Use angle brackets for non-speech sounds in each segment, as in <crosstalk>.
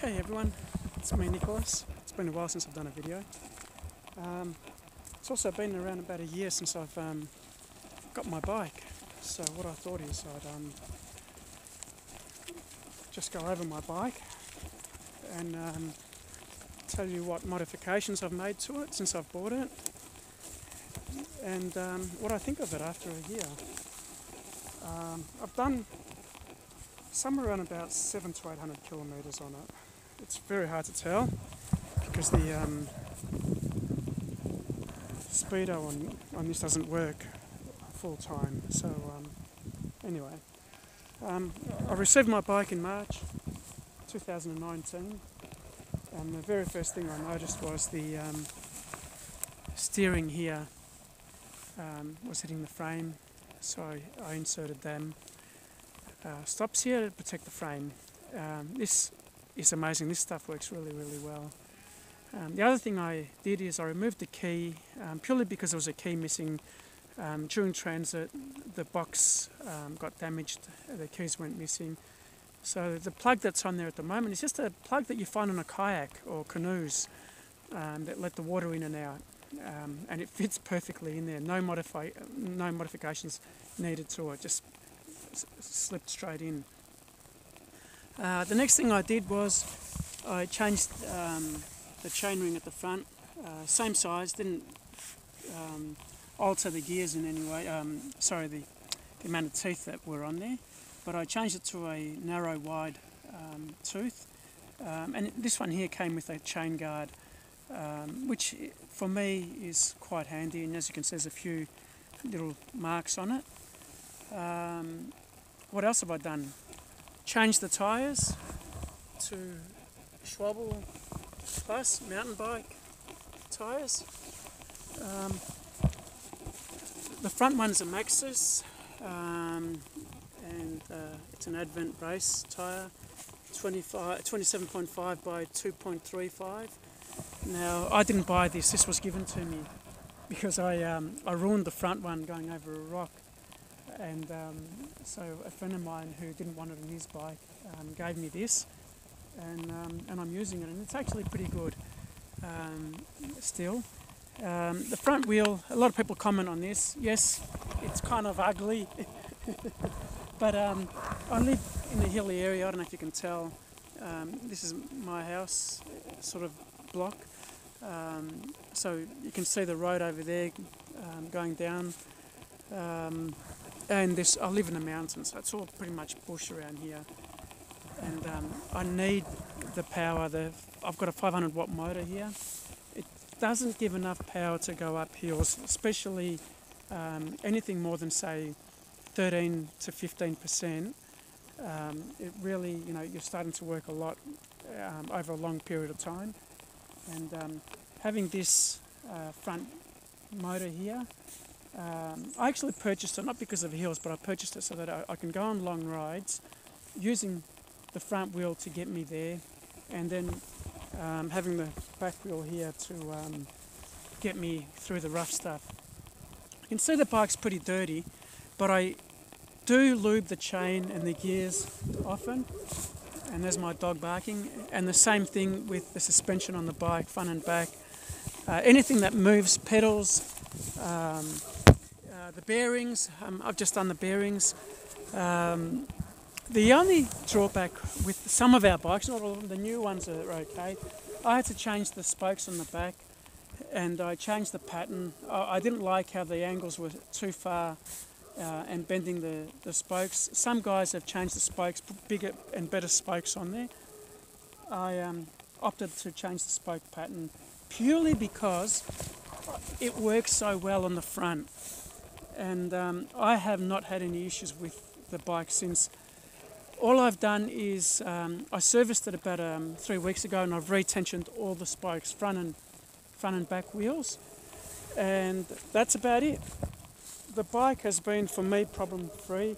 Hey everyone, it's me Nicholas. It's been a while since I've done a video. Um, it's also been around about a year since I've um, got my bike. So what I thought is I'd um, just go over my bike and um, tell you what modifications I've made to it since I've bought it and um, what I think of it after a year. Um, I've done somewhere around about seven to eight hundred kilometres on it. It's very hard to tell because the um, speedo on, on this doesn't work full time. So um, anyway, um, I received my bike in March 2019, and the very first thing I noticed was the um, steering here um, was hitting the frame, so I, I inserted them uh, stops here to protect the frame. Um, this is amazing. This stuff works really, really well. Um, the other thing I did is I removed the key um, purely because there was a key missing. Um, during transit, the box um, got damaged, the keys went missing. So the plug that's on there at the moment is just a plug that you find on a kayak or canoes um, that let the water in and out. and it fits perfectly in there. No, modify, no modifications needed to it. Just slipped straight in. Uh, the next thing I did was I changed um, the chainring at the front, uh, same size, didn't um, alter the gears in any way, um, sorry, the, the, amount of teeth that were on there, but I changed it to a narrow wide um, tooth. Um, and this one here came with a chain guard, um, which for me is quite handy, and as you can see, there's a few little marks on it. What else have I done? Changed the tyres to Schwalbe Plus mountain bike tyres. Um, the front one's a Maxxis um, and uh, it's an Ardent race tyre, 27.5 by 2.35. Now I didn't buy this, this was given to me because I, um, I ruined the front one going over a rock and um, so a friend of mine who didn't want it on his bike um, gave me this and, um, and I'm using it and it's actually pretty good um, still. Um, the front wheel, a lot of people comment on this. Yes, it's kind of ugly, <laughs> but um, I live in a hilly area, I don't know if you can tell. this is my house, sort of block. so you can see the road over there going down. Um, and this I live in the mountains, so it's all pretty much bush around here. And um, I need the power. The I've got a 500 watt motor here. It doesn't give enough power to go up hills, especially um, anything more than say 13 to 15 percent. Um, it really, you know, you're starting to work a lot um, over a long period of time. And um, having this uh, front motor here um, I actually purchased it not because of hills, but I purchased it so that I, I, can go on long rides using the front wheel to get me there, and then um, having the back wheel here to um, get me through the rough stuff. You can see the bike's pretty dirty, but I do lube the chain and the gears often. And there's my dog barking. And the same thing with the suspension on the bike, front and back. Uh, anything that moves, pedals, um, uh, the bearings, um, I've just done the bearings. Um, the only drawback with some of our bikes, not all of them, the new ones are okay. I had to change the spokes on the back and I changed the pattern. I, I didn't like how the angles were too far uh, and bending the, the spokes. Some guys have changed the spokes, bigger and better spokes on there. I um, opted to change the spoke pattern purely because it works so well on the front and um, I have not had any issues with the bike since. All I've done is um, I serviced it about um, three weeks ago, and I've retensioned all the spokes, front and front and back wheels, and that's about it. The bike has been for me problem free.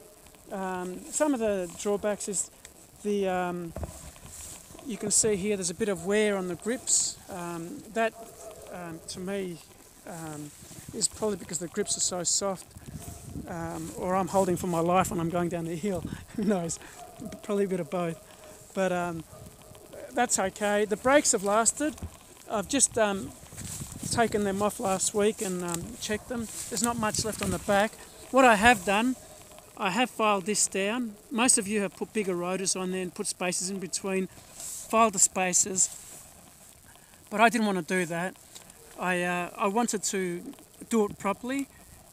Um, some of the drawbacks is the um, you can see here there's a bit of wear on the grips. Um, that to me is probably because the grips are so soft, um, or I'm holding for my life when I'm going down the hill. <laughs> Who knows? Probably a bit of both. But um, that's okay. The brakes have lasted. I've just um, taken them off last week and um, checked them. There's not much left on the back. What I have done, I have filed this down. Most of you have put bigger rotors on there and put spaces in between, filed the spaces, but I didn't want to do that. I, uh, I wanted to do it properly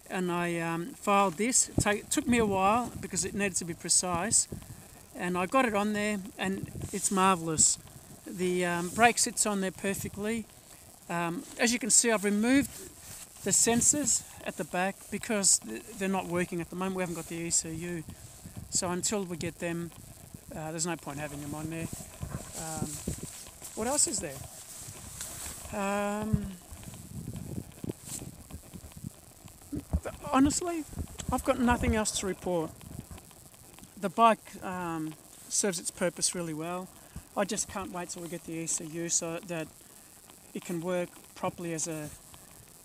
and I um, filed this. It, took me a while because it needed to be precise and I got it on there and it's marvellous. The um, brake sits on there perfectly. Um, as you can see I've removed the sensors at the back because they're not working at the moment. We haven't got the ECU. So until we get them, uh, there's no point having them on there. Um, what else is there? Um, honestly, I've got nothing else to report. The bike um, serves its purpose really well. I just can't wait till we get the ECU so that it can work properly as a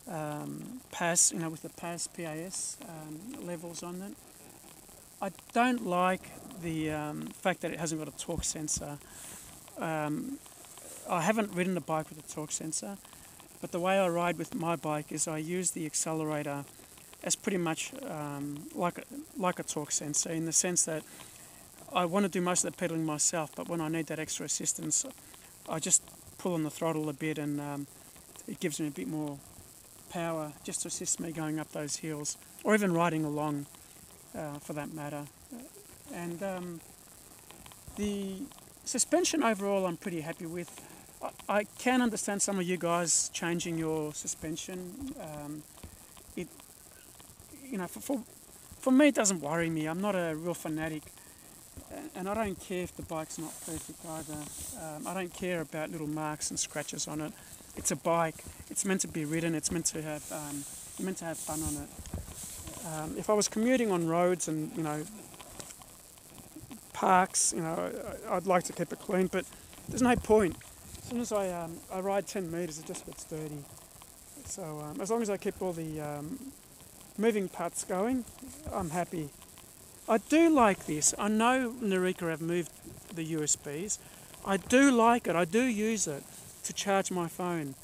um, PAS, you know, with the PAS, PAS um, levels on it. I don't like the um, fact that it hasn't got a torque sensor. Um, I haven't ridden a bike with a torque sensor, but the way I ride with my bike is I use the accelerator as pretty much um, like, a, like a torque sensor in the sense that I want to do most of the pedaling myself, but when I need that extra assistance, I just pull on the throttle a bit and um, it gives me a bit more power just to assist me going up those hills or even riding along uh, for that matter. And um, the suspension overall I'm pretty happy with. I, I, can understand some of you guys changing your suspension. Um, it, you know, for, for, for me it doesn't worry me. I'm not a real fanatic and I don't care if the bike's not perfect either. Um, I don't care about little marks and scratches on it it's a bike. It's meant to be ridden. It's meant to have um, meant to have fun on it. Um, if I was commuting on roads and you know parks, you know, I'd like to keep it clean, but there's no point. As soon as I um, I ride 10 meters, it just gets dirty. So um, as long as I keep all the um, moving parts going, I'm happy. I do like this. I know Nireeka have moved the USBs. I do like it. I do use it to charge my phone.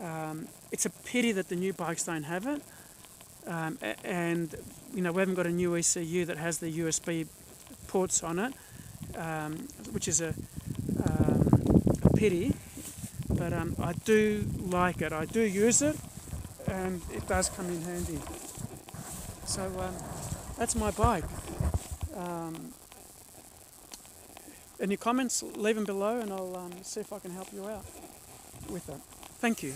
Um, it's a pity that the new bikes don't have it. Um, and you know we haven't got a new ECU that has the USB ports on it, um, which is a, um, a pity. But um, I do like it. I do use it, and it does come in handy. So um, that's my bike. Any comments, leave them below and I'll um, see if I can help you out with that. Thank you.